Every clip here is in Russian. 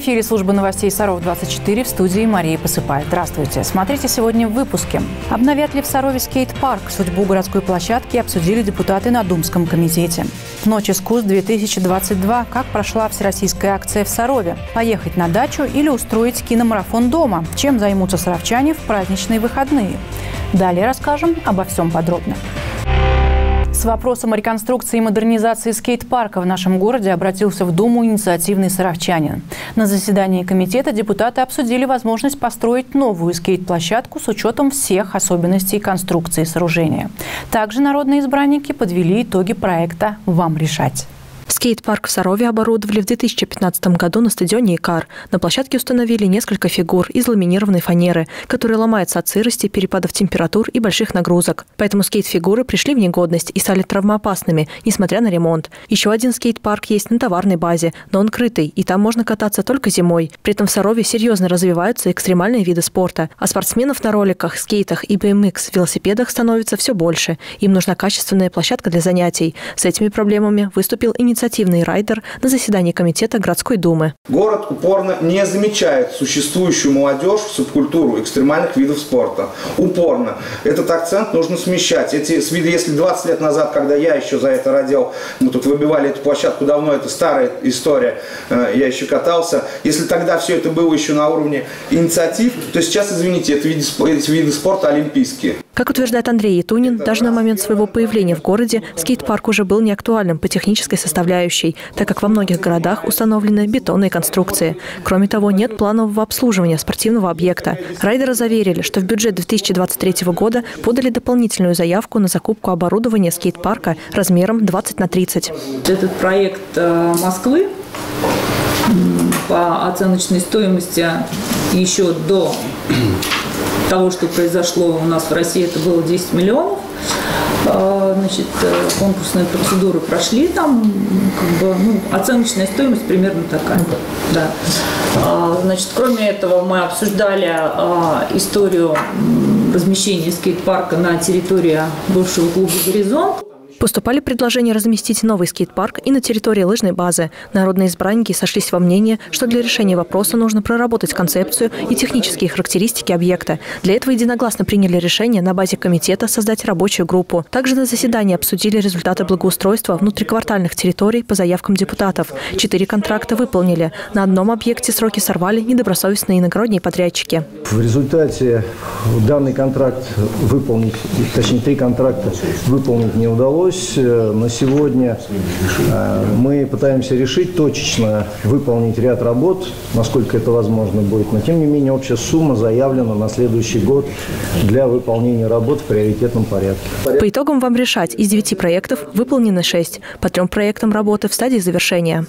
эфире служба новостей Саров-24 в студии Марии Посыпает. Здравствуйте. Смотрите сегодня в выпуске. Обновят ли в Сарове скейт-парк? Судьбу городской площадки обсудили депутаты на Думском комитете. Ночь искусств-2022. Как прошла всероссийская акция в Сарове? Поехать на дачу или устроить киномарафон дома? Чем займутся саровчане в праздничные выходные? Далее расскажем обо всем подробно. С вопросом реконструкции и модернизации скейт-парка в нашем городе обратился в Думу инициативный саровчанин. На заседании комитета депутаты обсудили возможность построить новую скейт-площадку с учетом всех особенностей конструкции сооружения. Также народные избранники подвели итоги проекта «Вам решать». Скейт-парк в Сарове оборудовали в 2015 году на стадионе «Икар». На площадке установили несколько фигур из ламинированной фанеры, которые ломаются от сырости, перепадов температур и больших нагрузок. Поэтому скейт-фигуры пришли в негодность и стали травмоопасными, несмотря на ремонт. Еще один скейт-парк есть на товарной базе, но он крытый, и там можно кататься только зимой. При этом в Сарове серьезно развиваются экстремальные виды спорта, а спортсменов на роликах, скейтах и BMX велосипедах становится все больше. Им нужна качественная площадка для занятий. С этими проблемами выступил инициативный инициативный райдер на заседании Комитета городской думы. Город упорно не замечает существующую молодежь в субкультуру экстремальных видов спорта. Упорно. Этот акцент нужно смещать. Эти виды, если 20 лет назад, когда я еще за это родил, мы тут выбивали эту площадку давно, это старая история, э, я еще катался. Если тогда все это было еще на уровне инициатив, то сейчас, извините, это виды, эти виды спорта олимпийские. Как утверждает Андрей Етунин, даже на момент своего появления в городе скейт-парк уже был неактуальным по технической составляющей, так как во многих городах установлены бетонные конструкции. Кроме того, нет планового обслуживания спортивного объекта. Райдеры заверили, что в бюджет 2023 года подали дополнительную заявку на закупку оборудования скейт-парка размером 20 на 30. Этот проект э, Москвы по оценочной стоимости еще до того, что произошло у нас в России, это было 10 миллионов. А, значит, э, конкурсные процедуры прошли, там как бы, ну, оценочная стоимость примерно такая. Да. А, значит, кроме этого мы обсуждали а, историю размещения скейт-парка на территории бывшего клуба «Горизонт». Поступали предложения разместить новый скейт-парк и на территории лыжной базы. Народные избранники сошлись во мнении, что для решения вопроса нужно проработать концепцию и технические характеристики объекта. Для этого единогласно приняли решение на базе комитета создать рабочую группу. Также на заседании обсудили результаты благоустройства внутриквартальных территорий по заявкам депутатов. Четыре контракта выполнили. На одном объекте сроки сорвали недобросовестные иногородние подрядчики. В результате данный контракт выполнить, точнее три контракта выполнить не удалось удалось. Э, на сегодня э, мы пытаемся решить точечно, выполнить ряд работ, насколько это возможно будет. Но, тем не менее, общая сумма заявлена на следующий год для выполнения работ в приоритетном порядке. По итогам вам решать. Из девяти проектов выполнены шесть. По трем проектам работы в стадии завершения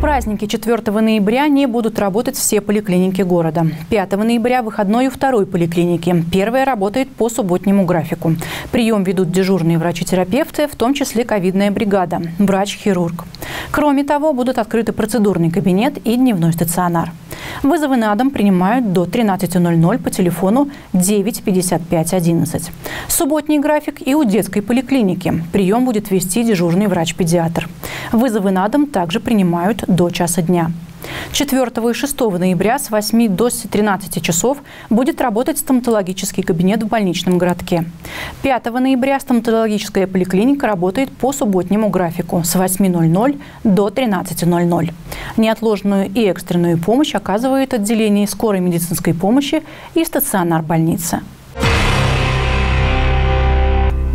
праздники 4 ноября не будут работать все поликлиники города. 5 ноября выходной у второй поликлиники. Первая работает по субботнему графику. Прием ведут дежурные врачи-терапевты, в том числе ковидная бригада, врач-хирург. Кроме того, будут открыты процедурный кабинет и дневной стационар. Вызовы на дом принимают до 13.00 по телефону 95511. Субботний график и у детской поликлиники. Прием будет вести дежурный врач-педиатр. Вызовы на дом также принимают до часа дня. 4 и 6 ноября с 8 до 13 часов будет работать стоматологический кабинет в больничном городке. 5 ноября стоматологическая поликлиника работает по субботнему графику с 8.00 до 13.00. Неотложную и экстренную помощь оказывает отделение скорой медицинской помощи и стационар больницы.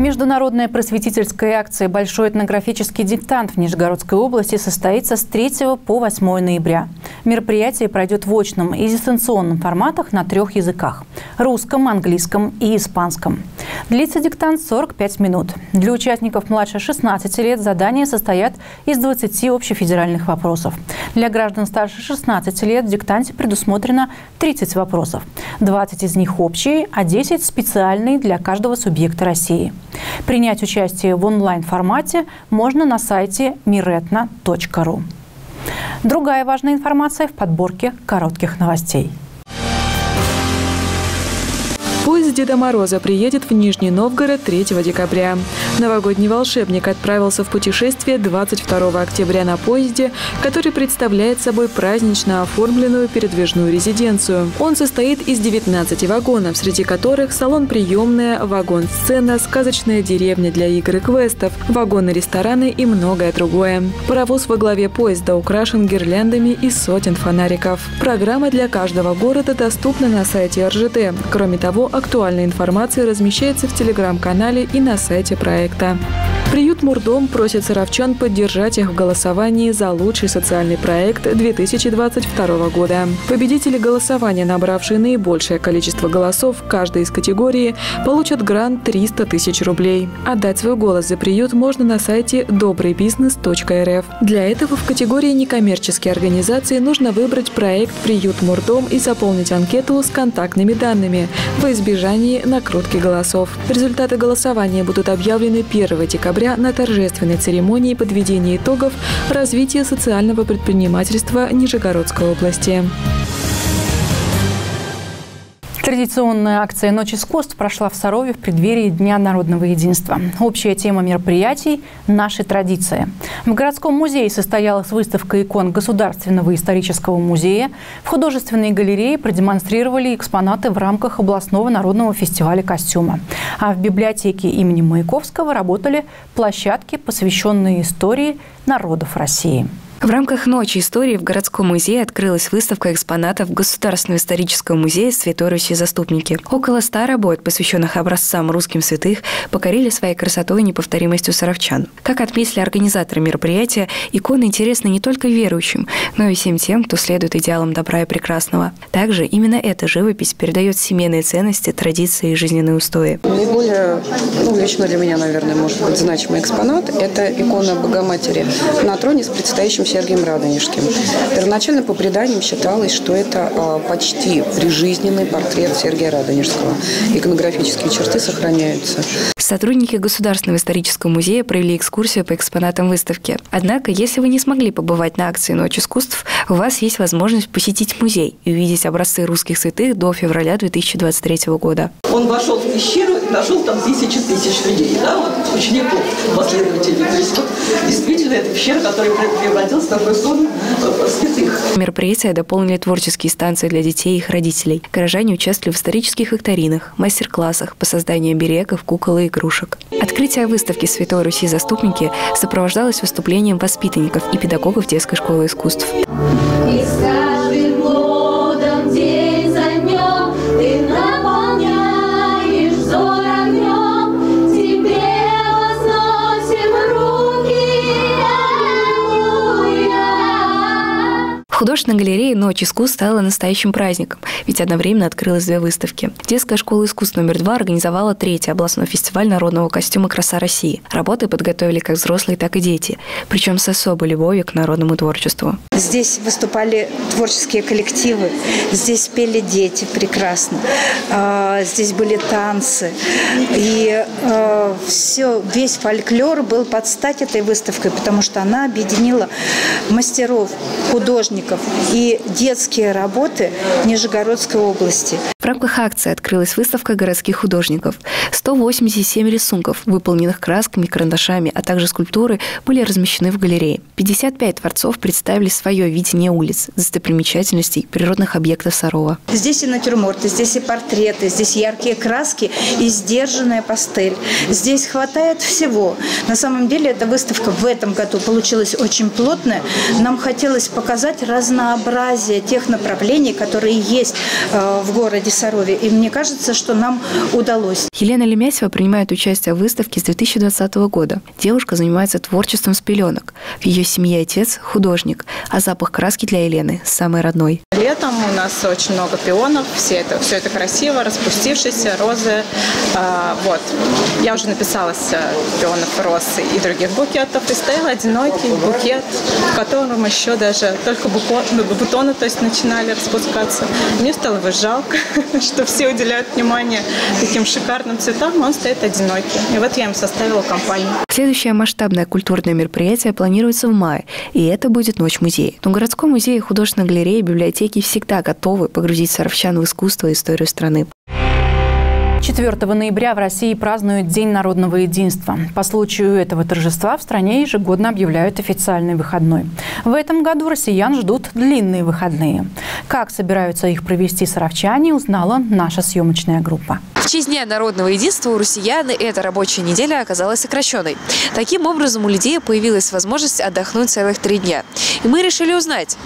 Международная просветительская акция «Большой этнографический диктант» в Нижегородской области состоится с 3 по 8 ноября. Мероприятие пройдет в очном и дистанционном форматах на трех языках – русском, английском и испанском. Длится диктант 45 минут. Для участников младше 16 лет задания состоят из 20 общефедеральных вопросов. Для граждан старше 16 лет в диктанте предусмотрено 30 вопросов. 20 из них общие, а 10 специальные для каждого субъекта России. Принять участие в онлайн-формате можно на сайте miretna.ru. Другая важная информация в подборке коротких новостей. Поезд Деда Мороза приедет в Нижний Новгород 3 декабря. Новогодний волшебник отправился в путешествие 22 октября на поезде, который представляет собой празднично оформленную передвижную резиденцию. Он состоит из 19 вагонов, среди которых салон-приемная, вагон-сцена, сказочная деревня для игр и квестов, вагоны-рестораны и многое другое. Паровоз во главе поезда украшен гирляндами из сотен фонариков. Программа для каждого города доступна на сайте РЖД. Кроме того, актуальная информация размещается в телеграм-канале и на сайте проекта. Приют «Мурдом» просит саровчан поддержать их в голосовании за лучший социальный проект 2022 года. Победители голосования, набравшие наибольшее количество голосов в каждой из категорий, получат грант 300 тысяч рублей. Отдать свой голос за приют можно на сайте добрыйбизнес.рф. Для этого в категории некоммерческие организации нужно выбрать проект «Приют Мурдом» и заполнить анкету с контактными данными во избежании накрутки голосов. Результаты голосования будут объявлены 1 декабря декабря на торжественной церемонии подведения итогов развития социального предпринимательства Нижегородской области. Традиционная акция «Ночь искусств» прошла в Сарове в преддверии Дня народного единства. Общая тема мероприятий – «Наши традиции». В городском музее состоялась выставка икон Государственного исторического музея. В художественной галерее продемонстрировали экспонаты в рамках областного народного фестиваля костюма. А в библиотеке имени Маяковского работали площадки, посвященные истории народов России. В рамках «Ночи истории» в городском музее открылась выставка экспонатов Государственного исторического музея Святой Руси Заступники. Около ста работ, посвященных образцам русским святых, покорили своей красотой и неповторимостью саровчан. Как отметили организаторы мероприятия, иконы интересны не только верующим, но и всем тем, кто следует идеалам добра и прекрасного. Также именно эта живопись передает семейные ценности, традиции и жизненные устои. Наиболее ну, лично для меня, наверное, может быть значимый экспонат – это икона Богоматери на троне с предстоящим Сергием Радонежским. Первоначально по преданиям считалось, что это а, почти прижизненный портрет Сергия Радонежского. Иконографические черты сохраняются. Сотрудники Государственного исторического музея провели экскурсию по экспонатам выставки. Однако, если вы не смогли побывать на акции «Ночь искусств», у вас есть возможность посетить музей и увидеть образцы русских святых до февраля 2023 года. Он вошел в пещеру и нашел там тысячи тысяч людей, да, вот, учеников, последователей. То есть вот, действительно это пещера, которая превратилась в такой сон э, святых. Мероприятие дополнили творческие станции для детей и их родителей. Горожане участвовали в исторических викторинах, мастер-классах по созданию берегов, кукол и игрушек. Открытие выставки «Святой Руси заступники» сопровождалось выступлением воспитанников и педагогов детской школы искусств. Художественная галерея «Ночь искусств» стала настоящим праздником, ведь одновременно открылась две выставки. Детская школа искусств номер два организовала третий областной фестиваль народного костюма «Краса России». Работы подготовили как взрослые, так и дети, причем с особой любовью к народному творчеству. Здесь выступали творческие коллективы, здесь пели дети прекрасно, а, здесь были танцы. И а, все, весь фольклор был под стать этой выставкой, потому что она объединила мастеров, художников и детские работы Нижегородской области. В рамках акции открылась выставка городских художников. 187 рисунков, выполненных красками, карандашами, а также скульптуры, были размещены в галерее. 55 творцов представили свое видение улиц, достопримечательностей, природных объектов Сарова. Здесь и натюрморты, здесь и портреты, здесь яркие краски и сдержанная пастель. Здесь хватает всего. На самом деле эта выставка в этом году получилась очень плотная. Нам хотелось показать разнообразие тех направлений, которые есть э, в городе Сарове. И мне кажется, что нам удалось. Елена Лемясева принимает участие в выставке с 2020 года. Девушка занимается творчеством с пеленок. В ее семье отец – художник, а запах краски для Елены – самый родной. Летом у нас очень много пионов, все это, все это красиво, распустившиеся, розы. А, вот. Я уже написалась э, пионов, роз и других букетов, и стоял одинокий букет, в котором еще даже только бутоны то есть, начинали распускаться. Мне стало его жалко, что все уделяют внимание таким шикарным цветам, он стоит одинокий. И вот я им составила компанию. Следующее масштабное культурное мероприятие планируется в мае, и это будет Ночь музея. Но городском музее, художественной галереи, библиотеки всегда готовы погрузить саровчан в искусство и историю страны. 4 ноября в России празднуют День народного единства. По случаю этого торжества в стране ежегодно объявляют официальный выходной. В этом году россиян ждут длинные выходные. Как собираются их провести саровчане, узнала наша съемочная группа. В честь Дня народного единства у россиян эта рабочая неделя оказалась сокращенной. Таким образом, у людей появилась возможность отдохнуть целых три дня. И мы решили узнать,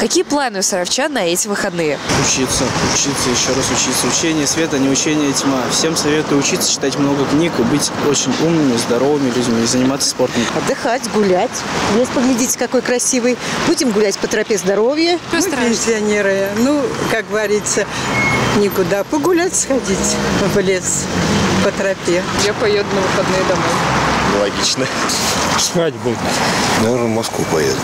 какие планы у саровчан на эти выходные. Учиться, учиться, еще раз учиться. Учение света, не учение тьма. Всем советую учиться, читать много книг, и быть очень умными, здоровыми людьми и заниматься спортом. Отдыхать, гулять. Лес поглядите, какой красивый. Будем гулять по тропе здоровья. Мы пенсионеры. Ну, как говорится, никуда. Погулять сходить в лес по тропе. Я поеду на выходные домой. Логично. Свадьбу. Наверное, в Москву поеду.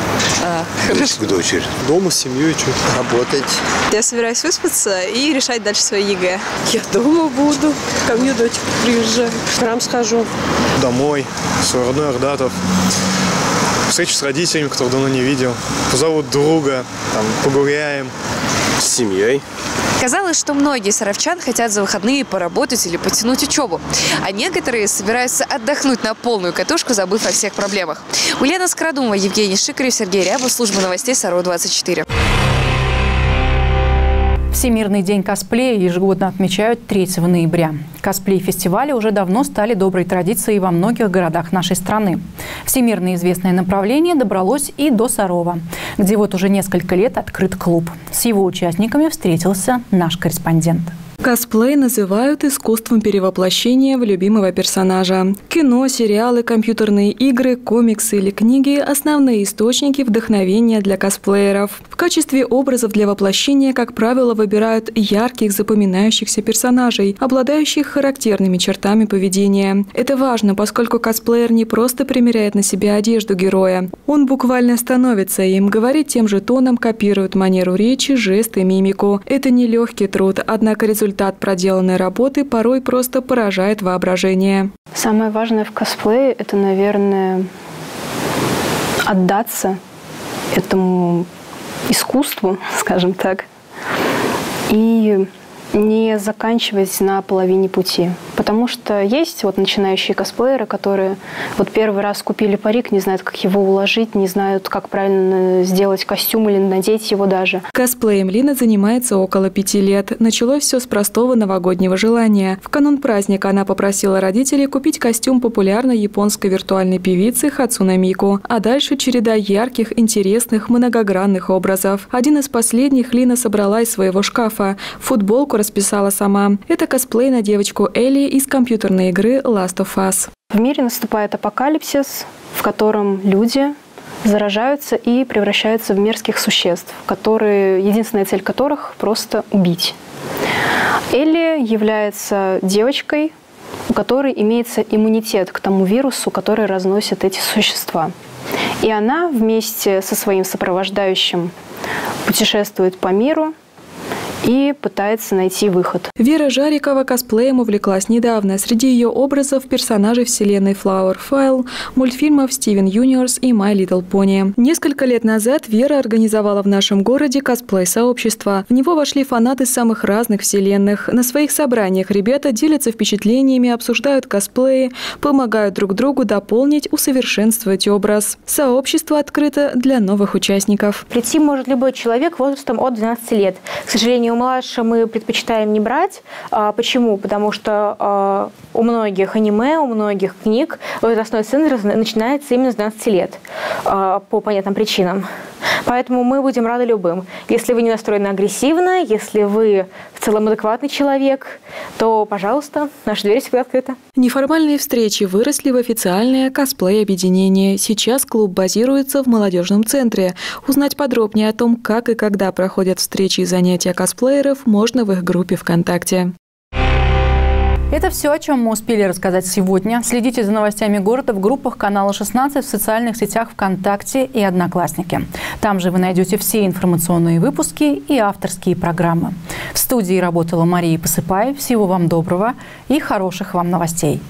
А, хорошо. К дочери. Дома с семьей что Работать. Я собираюсь выспаться и решать дальше свои ЕГЭ. Я дома буду. Ко мне дочка приезжает. В храм схожу. Домой, свой родной Ардатов. Встречу с родителями, которых давно не видел. Позовут друга, там, погуляем. С семьей. Оказалось, что многие саровчан хотят за выходные поработать или потянуть учебу, а некоторые собираются отдохнуть на полную катушку, забыв о всех проблемах. Ульяна Скрадумова, Евгений Шикарев, Сергей Рябов, служба новостей Саро-24. Всемирный день косплея ежегодно отмечают 3 ноября. Косплей-фестивали уже давно стали доброй традицией во многих городах нашей страны. Всемирно известное направление добралось и до Сарова, где вот уже несколько лет открыт клуб. С его участниками встретился наш корреспондент. Косплей называют искусством перевоплощения в любимого персонажа. Кино, сериалы, компьютерные игры, комиксы или книги – основные источники вдохновения для косплееров. В качестве образов для воплощения, как правило, выбирают ярких, запоминающихся персонажей, обладающих характерными чертами поведения. Это важно, поскольку косплеер не просто примеряет на себя одежду героя. Он буквально становится им, говорит тем же тоном, копирует манеру речи, жесты, мимику. Это нелегкий труд, однако результат результат проделанной работы порой просто поражает воображение. Самое важное в косплее – это, наверное, отдаться этому искусству, скажем так, и не заканчивать на половине пути. Потому что есть вот начинающие косплееры, которые вот первый раз купили парик, не знают, как его уложить, не знают, как правильно сделать костюм или надеть его даже. Косплеем Лина занимается около пяти лет. Началось все с простого новогоднего желания. В канун праздника она попросила родителей купить костюм популярной японской виртуальной певицы Хацуна Мику. А дальше череда ярких, интересных, многогранных образов. Один из последних Лина собрала из своего шкафа. Футболку расписала сама. Это косплей на девочку Элли из компьютерной игры Last of Us. В мире наступает апокалипсис, в котором люди заражаются и превращаются в мерзких существ, которые, единственная цель которых просто убить. Элли является девочкой, у которой имеется иммунитет к тому вирусу, который разносят эти существа. И она вместе со своим сопровождающим путешествует по миру, и пытается найти выход. Вера Жарикова косплеем увлеклась недавно. Среди ее образов персонажи вселенной Flower File, мультфильмов Steven Universe и My Little Pony. Несколько лет назад Вера организовала в нашем городе косплей-сообщество. В него вошли фанаты самых разных вселенных. На своих собраниях ребята делятся впечатлениями, обсуждают косплеи, помогают друг другу дополнить, усовершенствовать образ. Сообщество открыто для новых участников. Прийти может любой человек возрастом от 12 лет. К сожалению, сожалению, младше мы предпочитаем не брать. А, почему? Потому что а, у многих аниме, у многих книг возрастной ценз начинается именно с 12 лет а, по понятным причинам. Поэтому мы будем рады любым. Если вы не настроены агрессивно, если вы в целом адекватный человек, то, пожалуйста, наша дверь всегда открыта. Неформальные встречи выросли в официальное косплей-объединение. Сейчас клуб базируется в молодежном центре. Узнать подробнее о том, как и когда проходят встречи и занятия косплееров, можно в их группе ВКонтакте. Это все, о чем мы успели рассказать сегодня. Следите за новостями города в группах канала 16 в социальных сетях ВКонтакте и Одноклассники. Там же вы найдете все информационные выпуски и авторские программы. В студии работала Мария Посыпаев. Всего вам доброго и хороших вам новостей.